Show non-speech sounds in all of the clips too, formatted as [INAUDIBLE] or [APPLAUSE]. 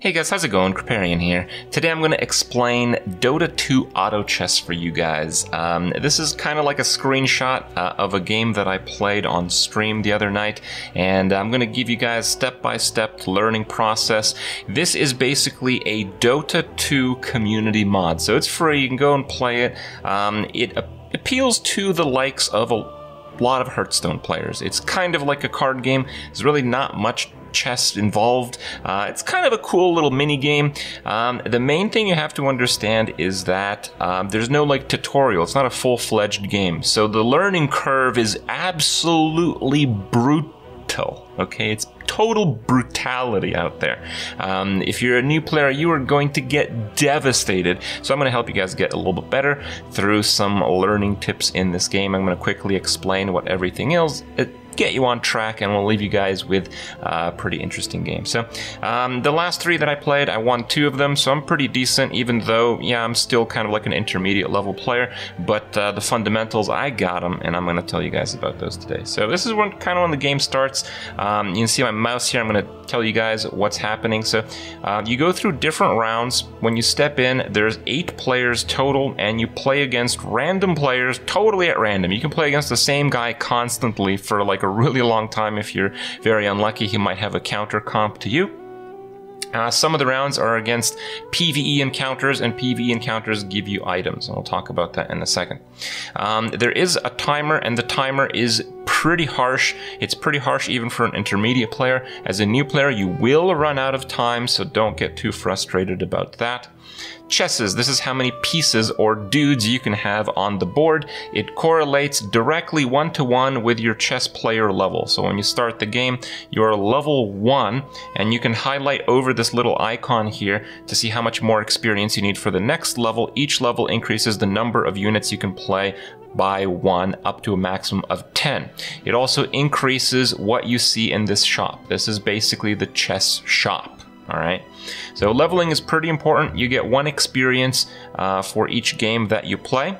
Hey guys, how's it going? Kripparrian here. Today I'm going to explain Dota 2 Auto Chess for you guys. Um, this is kind of like a screenshot uh, of a game that I played on stream the other night, and I'm going to give you guys step-by-step learning process. This is basically a Dota 2 community mod, so it's free. You can go and play it. Um, it appeals to the likes of a lot of Hearthstone players. It's kind of like a card game. There's really not much chess involved. Uh, it's kind of a cool little mini game. Um, the main thing you have to understand is that um, there's no like tutorial. It's not a full-fledged game, so the learning curve is absolutely brutal. Okay, it's total brutality out there. Um, if you're a new player, you are going to get devastated. So I'm going to help you guys get a little bit better through some learning tips in this game. I'm going to quickly explain what everything is get you on track, and we'll leave you guys with a pretty interesting game. So um, the last three that I played, I won two of them, so I'm pretty decent, even though, yeah, I'm still kind of like an intermediate level player, but uh, the fundamentals, I got them, and I'm going to tell you guys about those today. So this is when kind of when the game starts. You can see my mouse here. I'm going to tell you guys what's happening. So uh, you go through different rounds. When you step in, there's eight players total, and you play against random players totally at random. You can play against the same guy constantly for like a a really long time. If you're very unlucky, he might have a counter comp to you. Uh, some of the rounds are against PvE encounters, and PvE encounters give you items, and we'll talk about that in a second. Um, there is a timer, and the timer is pretty harsh. It's pretty harsh even for an intermediate player. As a new player, you will run out of time, so don't get too frustrated about that. Chesses, this is how many pieces or dudes you can have on the board. It correlates directly one to one with your chess player level. So when you start the game, you're level one, and you can highlight over this little icon here to see how much more experience you need for the next level. Each level increases the number of units you can play by one up to a maximum of 10. It also increases what you see in this shop. This is basically the chess shop all right? So leveling is pretty important. You get one experience uh, for each game that you play,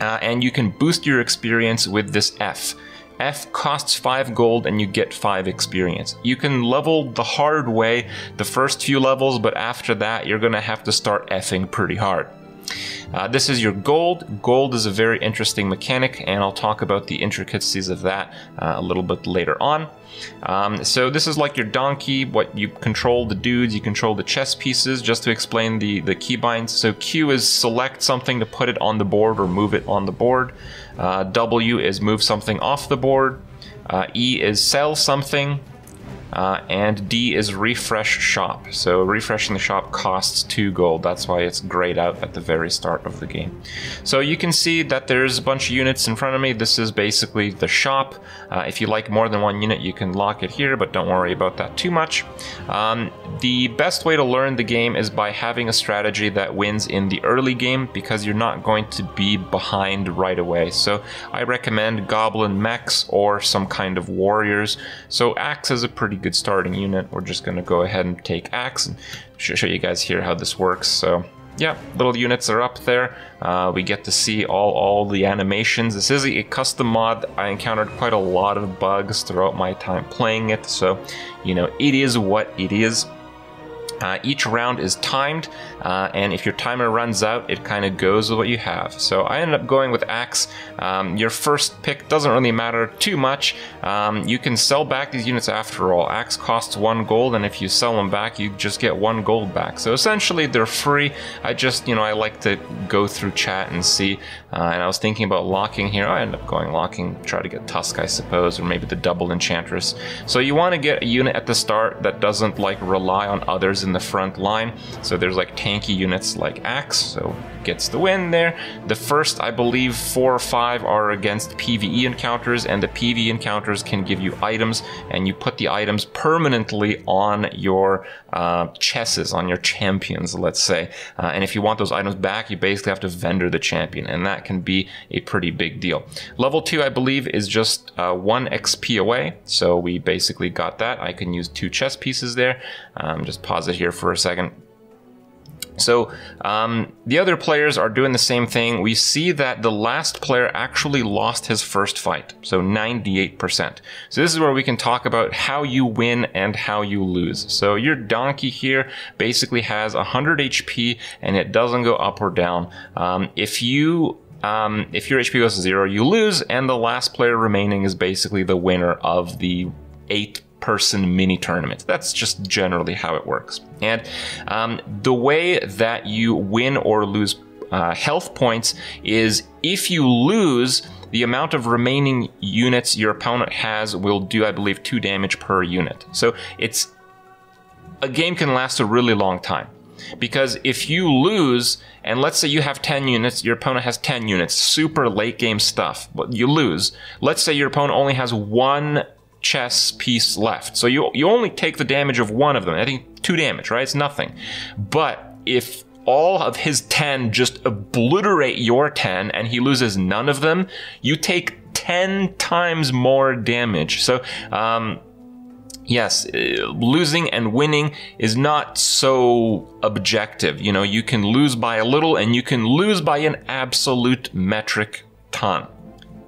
uh, and you can boost your experience with this F. F costs 5 gold and you get 5 experience. You can level the hard way the first few levels, but after that you're gonna have to start effing pretty hard. Uh, this is your gold. Gold is a very interesting mechanic, and I'll talk about the intricacies of that uh, a little bit later on. Um, so this is like your donkey, what you control the dudes, you control the chess pieces, just to explain the, the keybinds. So Q is select something to put it on the board or move it on the board. Uh, w is move something off the board. Uh, e is sell something. Uh, and D is refresh shop. So refreshing the shop costs 2 gold. That's why it's grayed out at the very start of the game. So you can see that there's a bunch of units in front of me. This is basically the shop. Uh, if you like more than one unit, you can lock it here, but don't worry about that too much. Um, the best way to learn the game is by having a strategy that wins in the early game because you're not going to be behind right away. So I recommend Goblin Mechs or some kind of warriors. So Axe is a pretty good starting unit. We're just going to go ahead and take Axe and show you guys here how this works. So yeah, little units are up there. Uh, we get to see all, all the animations. This is a custom mod. I encountered quite a lot of bugs throughout my time playing it, so, you know, it is what it is. Uh, each round is timed, uh, and if your timer runs out, it kind of goes with what you have. So I ended up going with Axe. Um, your first pick doesn't really matter too much. Um, you can sell back these units after all. Axe costs one gold, and if you sell them back, you just get one gold back. So essentially, they're free. I just, you know, I like to go through chat and see. Uh, and I was thinking about locking here. I ended up going locking, try to get Tusk, I suppose, or maybe the double Enchantress. So you want to get a unit at the start that doesn't like rely on others in the front line. So there's like tanky units like Axe, so gets the win there. The first, I believe, four or five are against PvE encounters, and the PvE encounters can give you items, and you put the items permanently on your uh, chesses, on your champions, let's say. Uh, and if you want those items back, you basically have to vendor the champion, and that can be a pretty big deal. Level 2, I believe, is just uh, 1 XP away, so we basically got that. I can use two chess pieces there. Um, just pause it here for a second. So um, the other players are doing the same thing. We see that the last player actually lost his first fight, so 98%. So this is where we can talk about how you win and how you lose. So your donkey here basically has 100 HP and it doesn't go up or down. Um, if you um, if your HP goes to zero, you lose, and the last player remaining is basically the winner of the eight person mini tournament. That's just generally how it works. And um, the way that you win or lose uh, health points is if you lose, the amount of remaining units your opponent has will do, I believe, two damage per unit. So it's a game can last a really long time. Because if you lose, and let's say you have 10 units, your opponent has 10 units, super late game stuff, but you lose. Let's say your opponent only has one chess piece left. So you, you only take the damage of one of them. I think two damage, right? It's nothing. But if all of his 10 just obliterate your 10 and he loses none of them, you take 10 times more damage. So, um, yes, uh, losing and winning is not so objective. You know, you can lose by a little and you can lose by an absolute metric ton.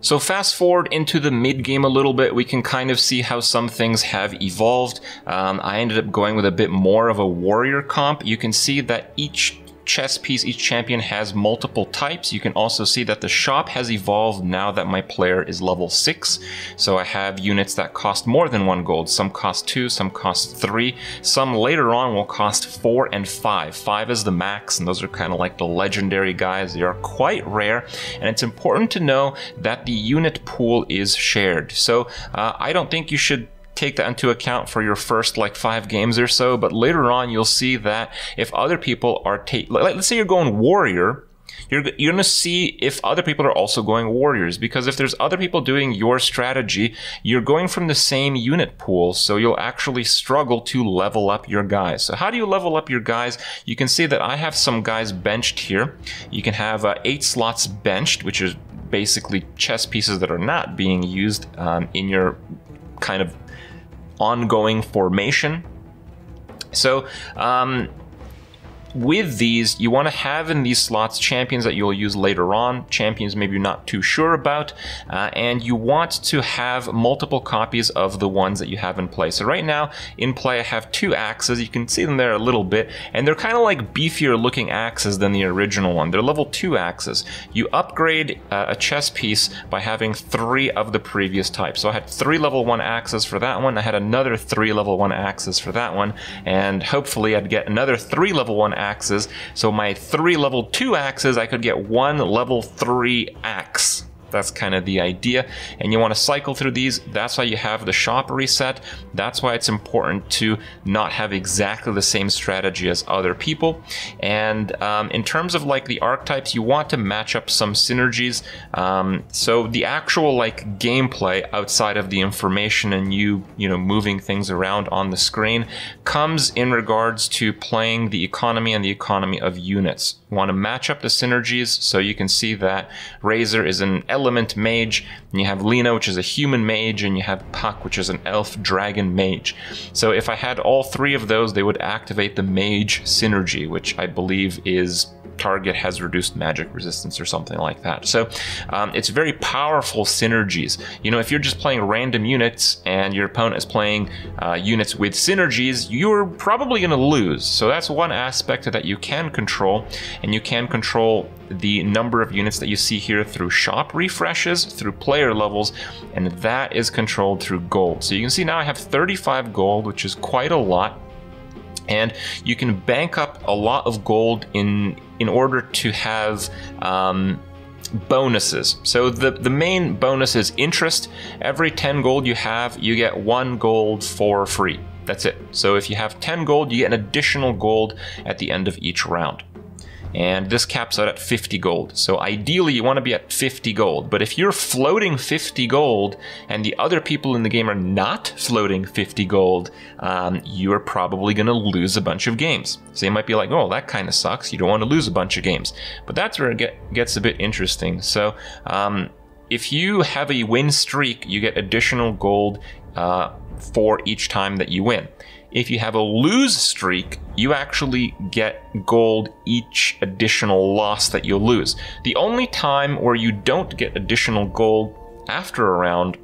So fast forward into the mid game a little bit, we can kind of see how some things have evolved. Um, I ended up going with a bit more of a warrior comp. You can see that each chess piece, each champion has multiple types. You can also see that the shop has evolved now that my player is level 6. So I have units that cost more than 1 gold. Some cost 2, some cost 3. Some later on will cost 4 and 5. 5 is the max, and those are kind of like the legendary guys. They are quite rare, and it's important to know that the unit pool is shared. So uh, I don't think you should take that into account for your first like five games or so. But later on, you'll see that if other people are take, like, let's say you're going warrior, you're, you're going to see if other people are also going warriors because if there's other people doing your strategy you're going from the same unit pool so you'll actually struggle to level up your guys so how do you level up your guys you can see that i have some guys benched here you can have uh, eight slots benched which is basically chess pieces that are not being used um, in your kind of ongoing formation. So um, with these, you want to have in these slots champions that you'll use later on, champions maybe you're not too sure about, uh, and you want to have multiple copies of the ones that you have in play. So right now, in play, I have two axes. You can see them there a little bit, and they're kind of like beefier looking axes than the original one. They're level 2 axes. You upgrade uh, a chess piece by having three of the previous type. So I had three level 1 axes for that one, I had another three level 1 axes for that one, and hopefully I'd get another three level 1 axes. So my three level two axes, I could get one level three axe. That's kind of the idea. And you want to cycle through these. That's why you have the shop reset. That's why it's important to not have exactly the same strategy as other people. And um, in terms of like the archetypes, you want to match up some synergies. Um, so the actual like gameplay outside of the information and you, you know, moving things around on the screen comes in regards to playing the economy and the economy of units. You want to match up the synergies so you can see that Razor is an element mage, and you have Lina, which is a human mage, and you have Puck, which is an elf dragon mage. So if I had all three of those, they would activate the mage synergy, which I believe is target has reduced magic resistance or something like that. So um, it's very powerful synergies. You know, if you're just playing random units and your opponent is playing uh, units with synergies, you're probably going to lose. So that's one aspect that you can control, and you can control the number of units that you see here through shop refreshes, through player levels, and that is controlled through gold. So you can see now I have 35 gold, which is quite a lot and you can bank up a lot of gold in in order to have um, bonuses. So the, the main bonus is interest. Every 10 gold you have, you get one gold for free. That's it. So if you have 10 gold, you get an additional gold at the end of each round and this caps out at 50 gold. So ideally you want to be at 50 gold, but if you're floating 50 gold and the other people in the game are not floating 50 gold, um, you're probably going to lose a bunch of games. So you might be like, oh, that kind of sucks. You don't want to lose a bunch of games. But that's where it get, gets a bit interesting. So um, if you have a win streak, you get additional gold uh, for each time that you win. If you have a lose streak, you actually get gold each additional loss that you lose. The only time where you don't get additional gold after a round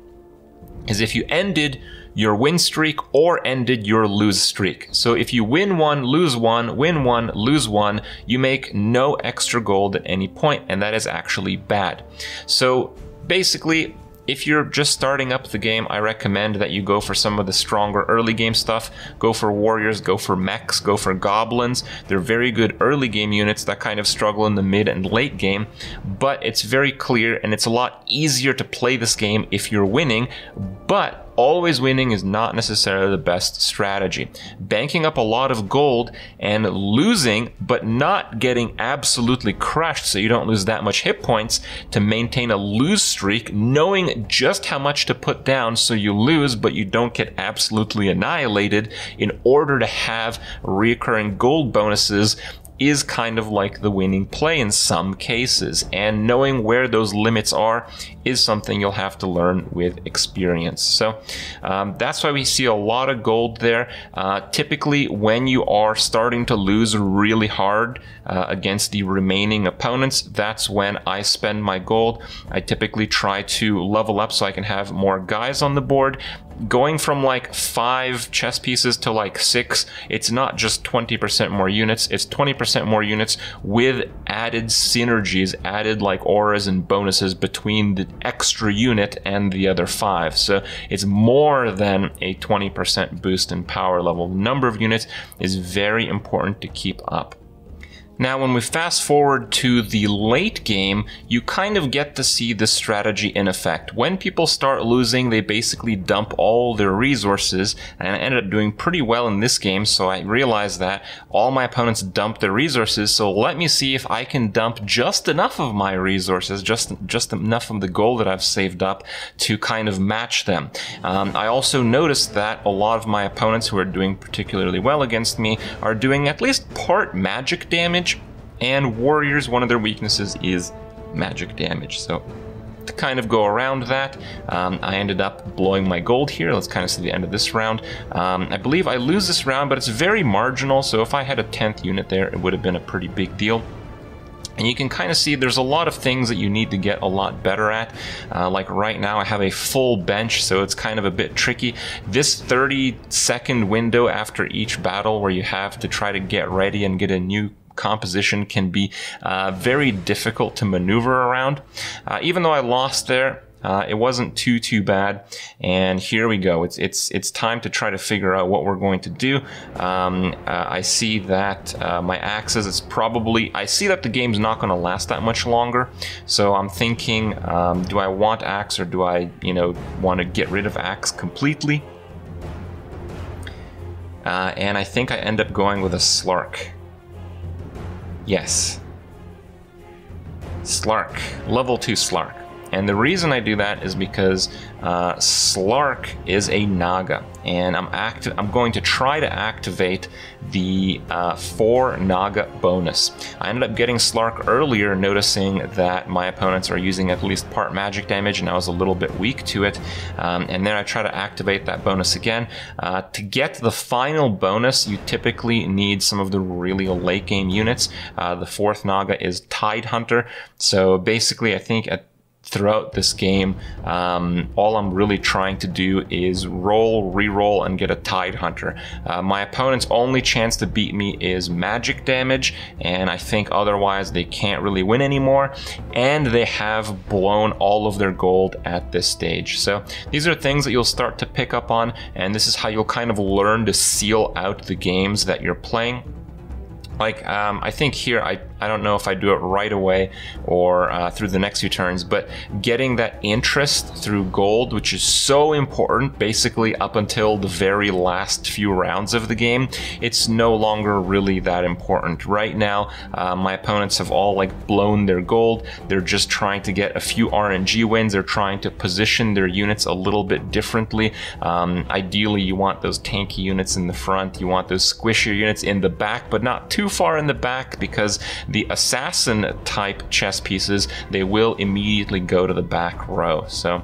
is if you ended your win streak or ended your lose streak. So if you win one, lose one, win one, lose one, you make no extra gold at any point, and that is actually bad. So basically, if you're just starting up the game, I recommend that you go for some of the stronger early game stuff. Go for warriors, go for mechs, go for goblins. They're very good early game units that kind of struggle in the mid and late game, but it's very clear and it's a lot easier to play this game if you're winning, but always winning is not necessarily the best strategy. Banking up a lot of gold and losing, but not getting absolutely crushed so you don't lose that much hit points to maintain a lose streak, knowing just how much to put down so you lose, but you don't get absolutely annihilated in order to have recurring gold bonuses is kind of like the winning play in some cases, and knowing where those limits are is something you'll have to learn with experience. So um, that's why we see a lot of gold there. Uh, typically, when you are starting to lose really hard uh, against the remaining opponents, that's when I spend my gold. I typically try to level up so I can have more guys on the board going from like five chess pieces to like six, it's not just 20% more units, it's 20% more units with added synergies, added like auras and bonuses between the extra unit and the other five. So it's more than a 20% boost in power level. Number of units is very important to keep up. Now, when we fast forward to the late game, you kind of get to see the strategy in effect. When people start losing, they basically dump all their resources, and I ended up doing pretty well in this game, so I realized that all my opponents dumped their resources, so let me see if I can dump just enough of my resources, just, just enough of the gold that I've saved up to kind of match them. Um, I also noticed that a lot of my opponents who are doing particularly well against me are doing at least part magic damage and warriors, one of their weaknesses is magic damage. So to kind of go around that, um, I ended up blowing my gold here. Let's kind of see the end of this round. Um, I believe I lose this round, but it's very marginal. So if I had a 10th unit there, it would have been a pretty big deal. And you can kind of see there's a lot of things that you need to get a lot better at. Uh, like right now I have a full bench, so it's kind of a bit tricky. This 30 second window after each battle where you have to try to get ready and get a new composition can be uh, very difficult to maneuver around. Uh, even though I lost there, uh, it wasn't too too bad, and here we go. It's it's it's time to try to figure out what we're going to do. Um, uh, I see that uh, my axes. It's probably I see that the game's not going to last that much longer. So I'm thinking, um, do I want axe or do I you know want to get rid of axe completely? Uh, and I think I end up going with a slark. Yes. Slark. Level 2 Slark. And the reason I do that is because uh, Slark is a Naga, and I'm active. I'm going to try to activate the uh, four Naga bonus. I ended up getting Slark earlier, noticing that my opponents are using at least part magic damage, and I was a little bit weak to it. Um, and then I try to activate that bonus again. Uh, to get the final bonus, you typically need some of the really late game units. Uh, the fourth Naga is Tide Hunter, so basically, I think at throughout this game. Um, all I'm really trying to do is roll, re-roll, and get a Tide Hunter. Uh, my opponent's only chance to beat me is magic damage, and I think otherwise they can't really win anymore. And they have blown all of their gold at this stage. So these are things that you'll start to pick up on, and this is how you'll kind of learn to seal out the games that you're playing. Like, um, I think here, I, I don't know if I do it right away or uh, through the next few turns, but getting that interest through gold, which is so important, basically up until the very last few rounds of the game, it's no longer really that important. Right now, uh, my opponents have all like blown their gold. They're just trying to get a few RNG wins. They're trying to position their units a little bit differently. Um, ideally, you want those tanky units in the front. You want those squishier units in the back, but not too far in the back because the assassin type chess pieces, they will immediately go to the back row. So,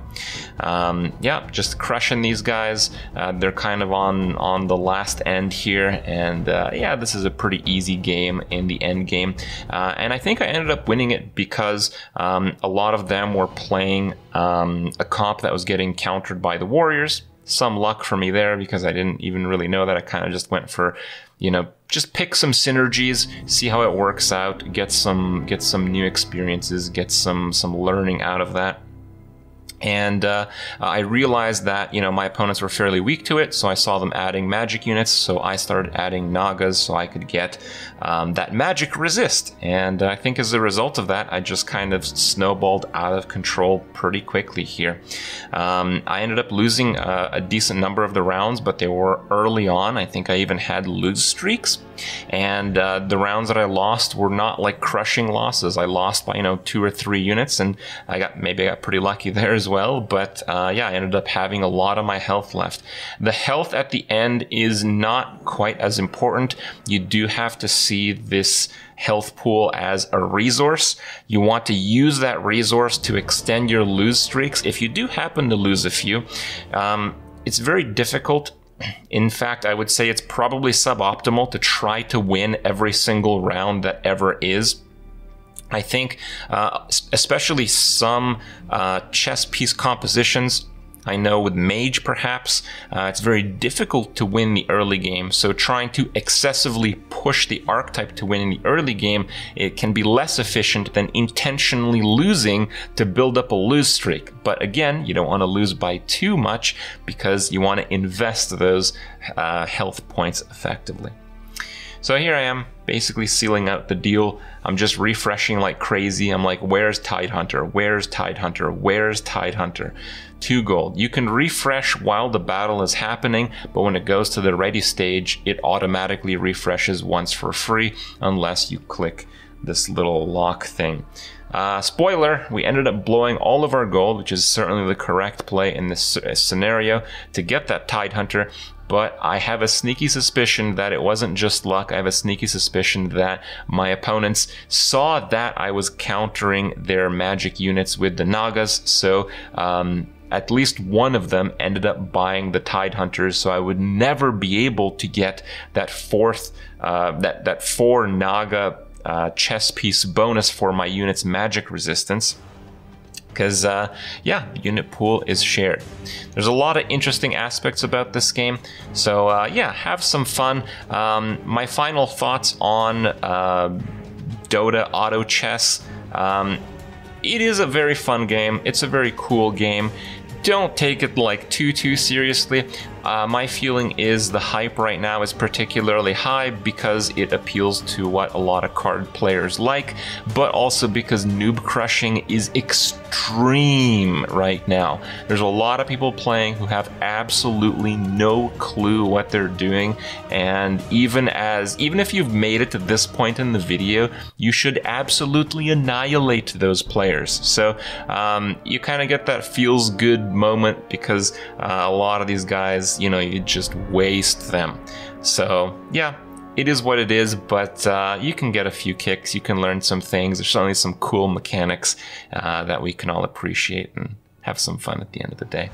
um, yeah, just crushing these guys. Uh, they're kind of on on the last end here, and uh, yeah, this is a pretty easy game in the end game. Uh, and I think I ended up winning it because um, a lot of them were playing um, a comp that was getting countered by the warriors some luck for me there because I didn't even really know that. I kind of just went for, you know, just pick some synergies, see how it works out, get some get some new experiences, get some some learning out of that. And uh, I realized that you know my opponents were fairly weak to it, so I saw them adding magic units. So I started adding Nagas so I could get um, that magic resist. And I think as a result of that, I just kind of snowballed out of control pretty quickly here. Um, I ended up losing uh, a decent number of the rounds, but they were early on. I think I even had lose streaks. And uh, the rounds that I lost were not like crushing losses. I lost by you know two or three units, and I got maybe I got pretty lucky [LAUGHS] there as well. But uh, yeah, I ended up having a lot of my health left. The health at the end is not quite as important. You do have to see this health pool as a resource. You want to use that resource to extend your lose streaks. If you do happen to lose a few, um, it's very difficult in fact, I would say it's probably suboptimal to try to win every single round that ever is. I think, uh, especially some uh, chess piece compositions, I know with Mage, perhaps, uh, it's very difficult to win the early game, so trying to excessively push the archetype to win in the early game, it can be less efficient than intentionally losing to build up a lose streak. But again, you don't want to lose by too much because you want to invest those uh, health points effectively. So here I am, basically sealing out the deal. I'm just refreshing like crazy. I'm like, where's Tidehunter? Where's Tidehunter? Where's Tidehunter? Two gold. You can refresh while the battle is happening, but when it goes to the ready stage, it automatically refreshes once for free unless you click this little lock thing. Uh, spoiler, we ended up blowing all of our gold, which is certainly the correct play in this scenario, to get that Tidehunter but I have a sneaky suspicion that it wasn't just luck. I have a sneaky suspicion that my opponents saw that I was countering their magic units with the Nagas, so um, at least one of them ended up buying the Tide Hunters, so I would never be able to get that fourth, uh, that that four Naga uh, chess piece bonus for my unit's magic resistance because uh, yeah, unit pool is shared. There's a lot of interesting aspects about this game, so uh, yeah, have some fun. Um, my final thoughts on uh, Dota Auto Chess. Um, it is a very fun game. It's a very cool game don't take it like too too seriously. Uh, my feeling is the hype right now is particularly high because it appeals to what a lot of card players like, but also because noob crushing is extreme right now. There's a lot of people playing who have absolutely no clue what they're doing, and even as even if you've made it to this point in the video, you should absolutely annihilate those players. So um, you kind of get that feels good moment because uh, a lot of these guys, you know, you just waste them. So yeah, it is what it is, but uh, you can get a few kicks. You can learn some things. There's certainly some cool mechanics uh, that we can all appreciate and have some fun at the end of the day.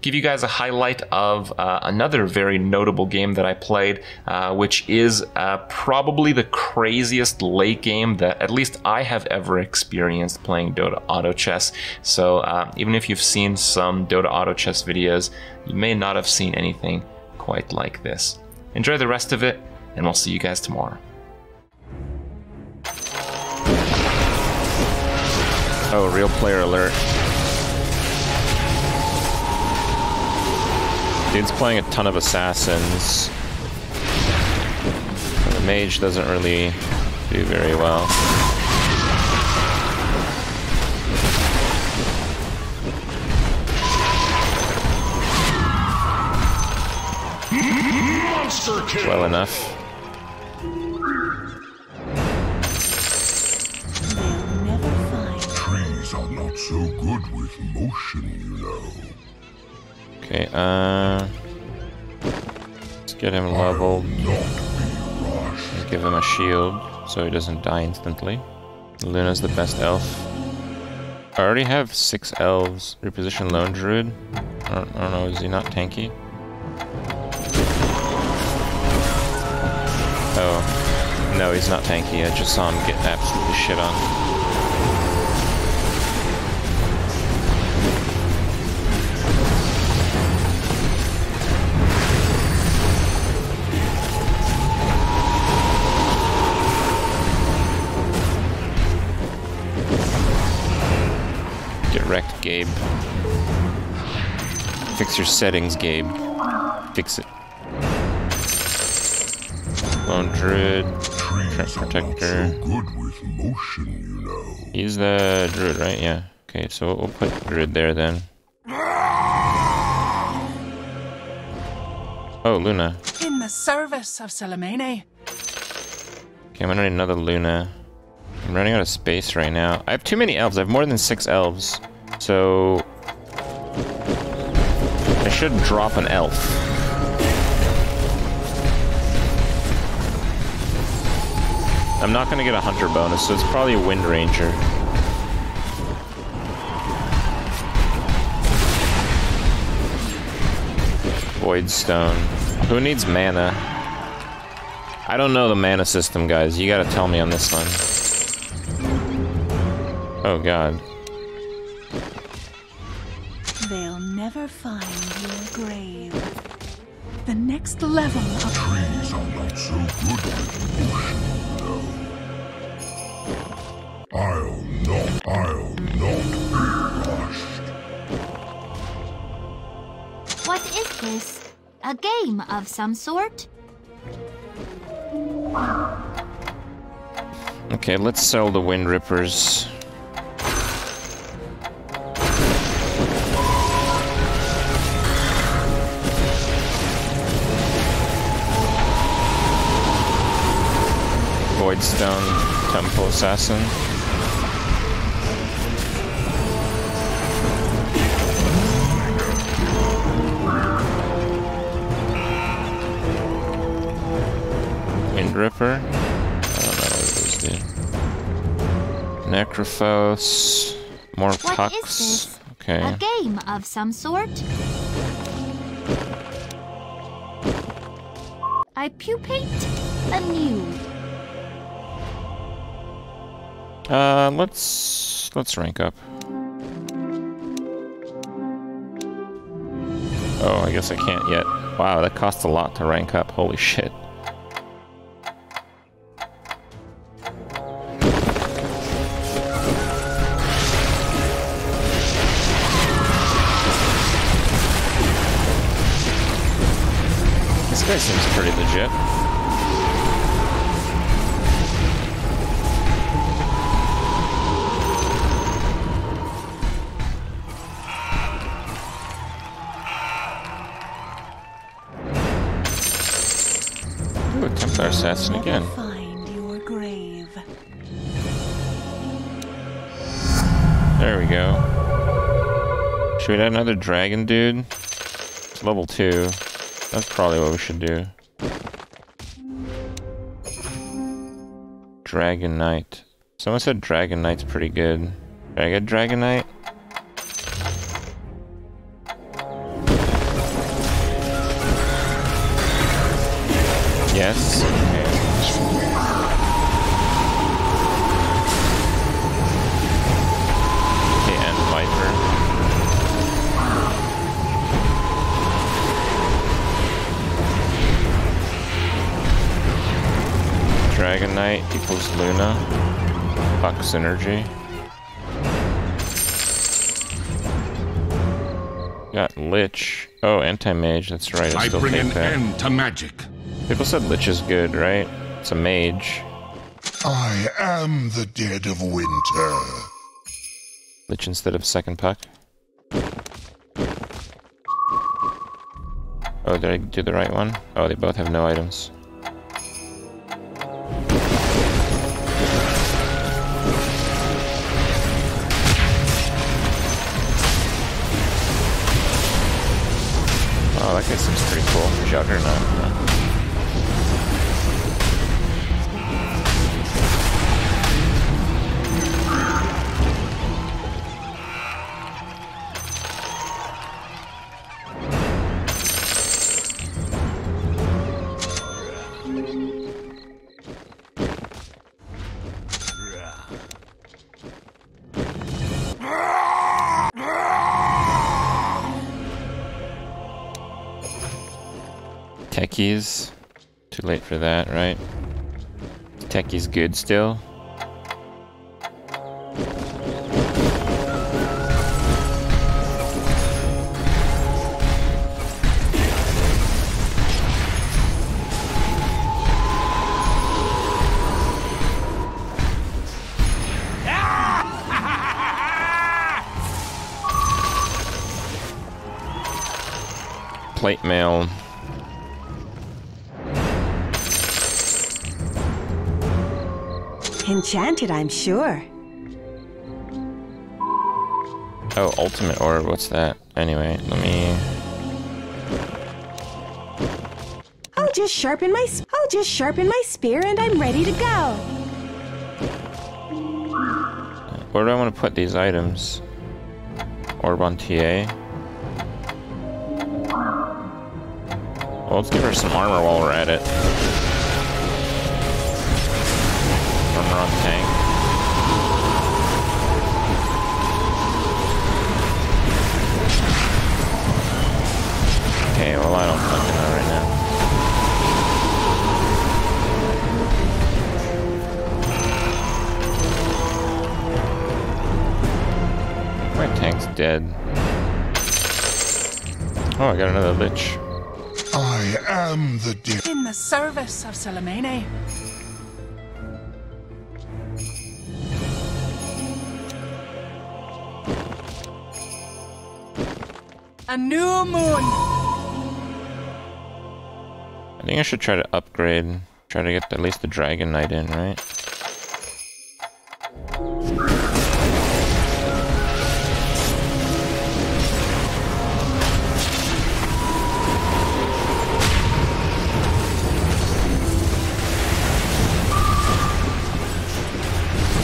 Give you guys a highlight of uh, another very notable game that I played, uh, which is uh, probably the craziest late game that at least I have ever experienced playing Dota Auto Chess. So uh, even if you've seen some Dota Auto Chess videos, you may not have seen anything quite like this. Enjoy the rest of it, and we'll see you guys tomorrow. Oh, real player alert. Dude's playing a ton of assassins. The mage doesn't really do very well. Well enough. Trees are not so good with motion, you know. Okay, uh... Let's get him leveled. Give him a shield. so he doesn't die instantly. Luna's the best elf. I already have six elves. Reposition Lone Druid. I don't, I don't know, is he not tanky? Oh. No, he's not tanky. I just saw him get absolutely shit on. Gabe. Fix your settings, Gabe. Fix it. Lone Druid. Protector. So good with motion, you know. He's the Druid, right? Yeah. Okay, so we'll put Druid there then. Oh, Luna. In the service of Selemene. Okay, I'm gonna need another Luna. I'm running out of space right now. I have too many elves. I have more than six elves. So... I should drop an elf. I'm not gonna get a hunter bonus, so it's probably a wind ranger. Void stone. Who needs mana? I don't know the mana system, guys. You gotta tell me on this one. Oh god. Never find your grave. The next level of trees are not so good with motion, no. I'll not, I'll not be rushed. What is this? A game of some sort? Okay, let's sell the Wind Rippers. Voidstone Temple Assassin. Wind Ripper. I don't know what those do. Necrophos. More what pucks. Okay. A game of some sort? I pupate anew. Uh, let's let's rank up. Oh, I guess I can't yet. Wow, that costs a lot to rank up. Holy shit. This guy seems pretty legit. Assassin again. There we go. Should we add another dragon dude? It's level 2. That's probably what we should do. Dragon Knight. Someone said Dragon Knight's pretty good. Did I get Dragon Knight? Yes. Dragon Knight equals Luna. Fuck synergy. Got Lich. Oh, anti-mage, that's right. I, I bring an that. end to magic. People said Lich is good, right? It's a mage. I am the dead of winter. Lich instead of second puck. Oh, did I do the right one? Oh, they both have no items. Oh, that guy seems pretty cool. Juggernaut. That, right? Techies good still. Enchanted, I'm sure. Oh, ultimate orb. What's that? Anyway, let me. I'll just sharpen my I'll just sharpen my spear and I'm ready to go. Where do I want to put these items? Orb on TA. Well, let's give her some armor while we're at it. Armor on tank. Okay, well I don't fucking know right now. My tank's dead. Oh, I got another lich. I am the de- In the service of Selemene. A new moon. I think I should try to upgrade. Try to get at least the Dragon Knight in, right?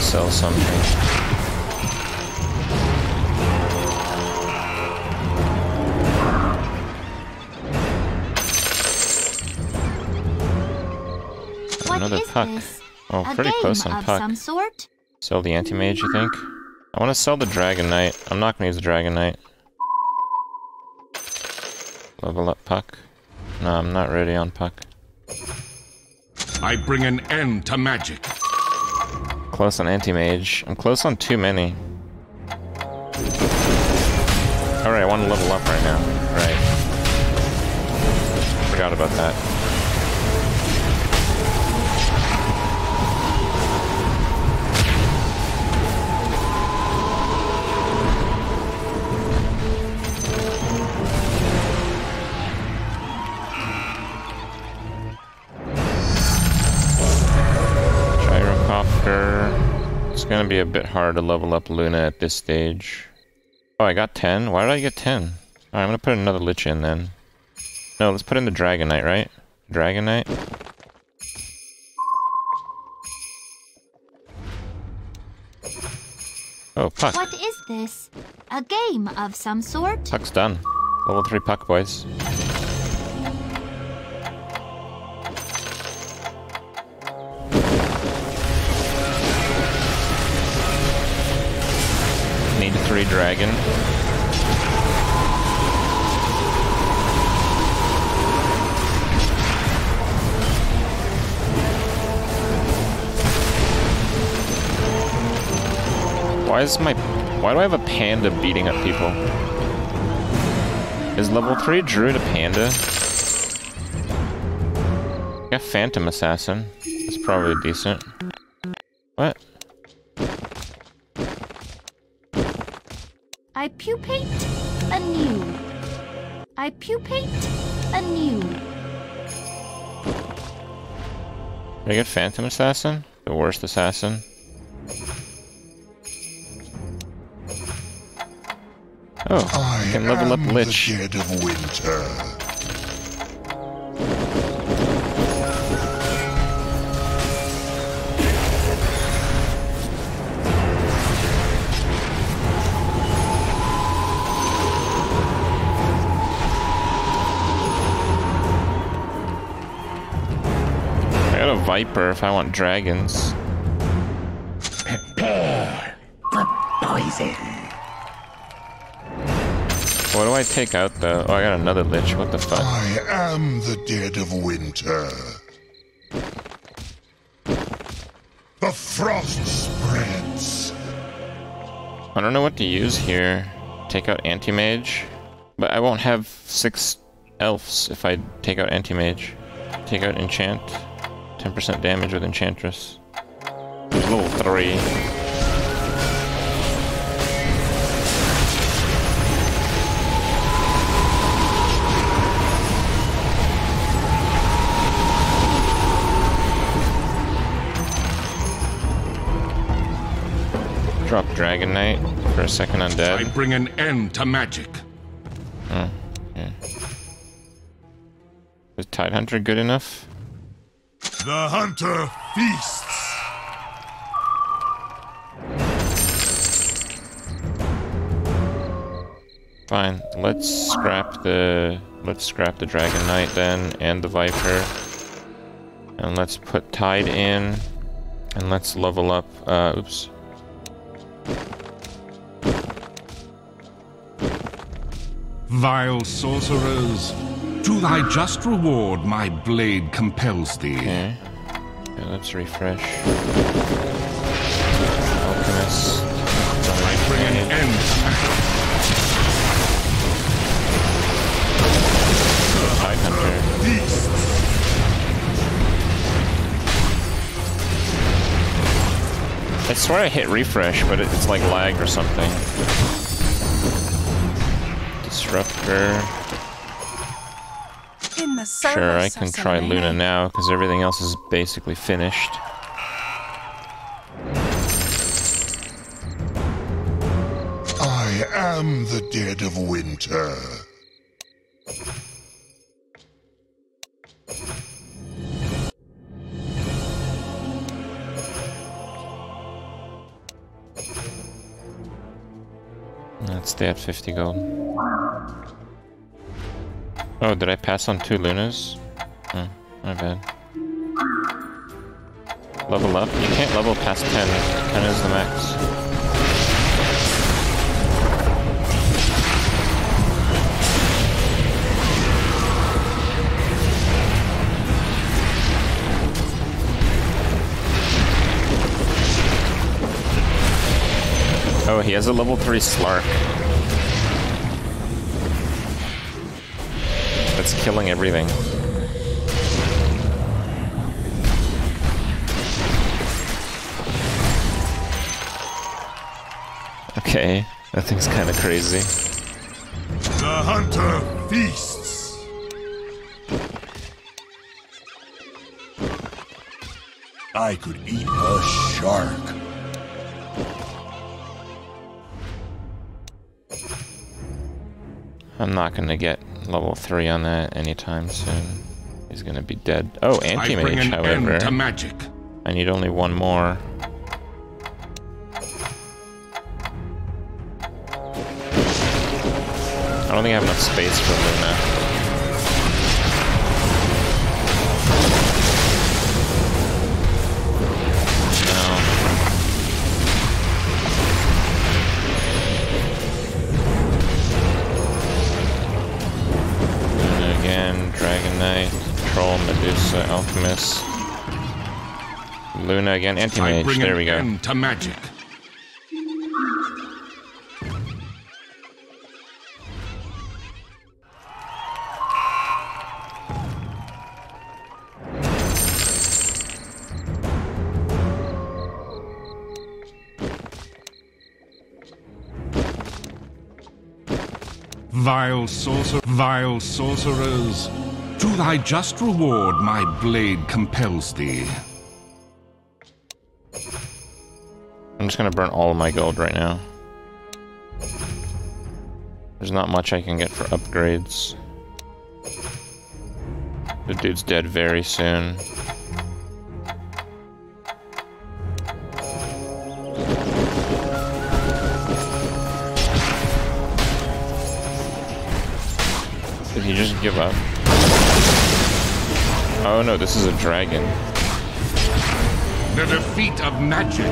Sell something. Another puck. this? Oh, A pretty close on puck. some sort? Sell the anti-mage, you think. I want to sell the Dragon Knight. I'm not going to use the Dragon Knight. Level up Puck. No, I'm not ready on Puck. I bring an end to magic. Close on anti-mage. I'm close on too many. Alright, I want to level up right now. Right. Forgot about that. Gonna be a bit hard to level up Luna at this stage. Oh, I got 10? Why did I get 10? Alright, I'm gonna put another Lich in then. No, let's put in the Dragon Knight, right? Dragon Knight? Oh, Puck. What is this? A game of some sort? Puck's done. Level 3 Puck, boys. Need 3 Dragon. Why is my... Why do I have a panda beating up people? Is level 3 druid a panda? Got phantom assassin. That's probably decent. What? I pupate anew. I pupate anew. Did I get phantom assassin? The worst assassin? Oh, I I can level up am Lich. the dead of winter. Viper if I want dragons. Prepare for poison. What do I take out though? Oh, I got another lich. What the fuck? I am the dead of winter. The frost spreads. I don't know what to use here. Take out anti-mage, but I won't have six elves if I take out anti-mage. Take out enchant. 10% damage with enchantress. Level three. Drop Dragon Knight for a second undead. I bring an end to magic. Hmm, Is Tidehunter good enough? The hunter feasts. Fine. Let's scrap the let's scrap the Dragon Knight then and the Viper. And let's put Tide in. And let's level up uh oops. Vile sorcerers, to thy just reward my blade compels thee. Okay. Okay, let's refresh. Alchemist. I bring an end to magic. Tidehunter. I swear I hit refresh, but it's like lagged or something. Disruptor. In the service Sure, I can try Luna now, because everything else is basically finished. I am the dead of winter. Let's stay at 50 gold. Oh, did I pass on two Lunas? Oh, my bad. Level up? You can't level past 10. 10 is the max. Oh, he has a level 3 Slark. Killing everything. Okay, that thing's kind of crazy. The hunter feasts. I could eat a shark. I'm not gonna get level 3 on that anytime soon. He's gonna be dead. Oh, anti-mage, an however. to magic. I need only one more. I don't think I have enough space for Luna. Medusa, Alchemist. Luna again, Anti-Mage, there we go. to magic. Vile sorcerer, vile sorcerers, to thy just reward my blade compels thee. I'm just gonna burn all of my gold right now. There's not much I can get for upgrades. The dude's dead very soon. Did he just give up? Oh no, this is a dragon. The defeat of magic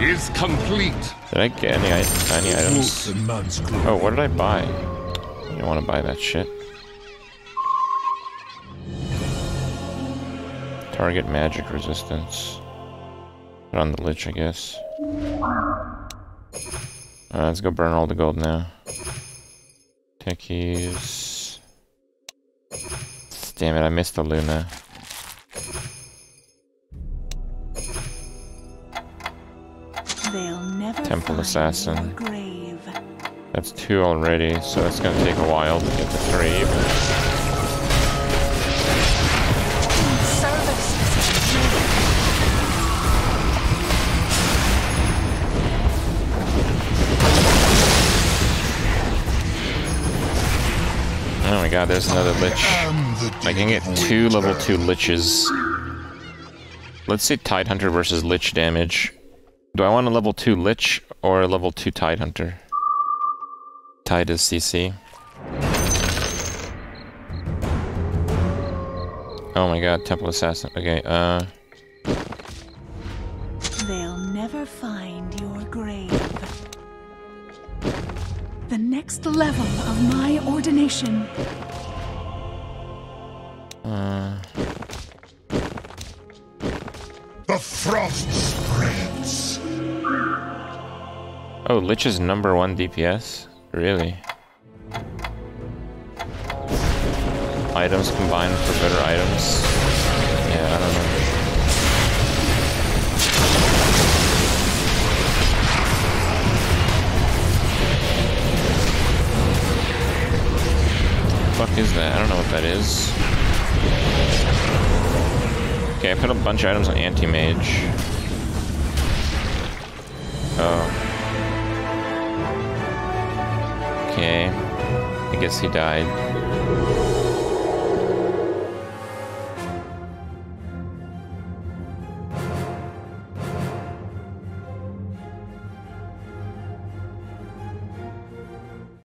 is complete. Did I get any, any items? Wolf in man's clothing. Oh, what did I buy? You don't want to buy that shit. Target magic resistance. Put on the Lich, I guess. Alright, let's go burn all the gold now. Techies. Damn it, I missed the Luna. They'll never Templar Assassin. grave. That's two already, so it's gonna take a while to get to three. but- Oh my god, there's another Lich. I can get two level 2 Liches. Let's see Tidehunter versus Lich damage. Do I want a level 2 Lich or a level 2 Tidehunter? Tide is CC. Oh my god, Templar Assassin. Okay, uh... They'll never find your grave. The next level of my ordination. Uh... The frost spreads. Oh, Lich is number one DPS? Really? Items combined for better items? Yeah, I don't know. fuck is that? I don't know what that is. Okay, I put a bunch of items on anti-mage. Oh. Okay. I guess he died.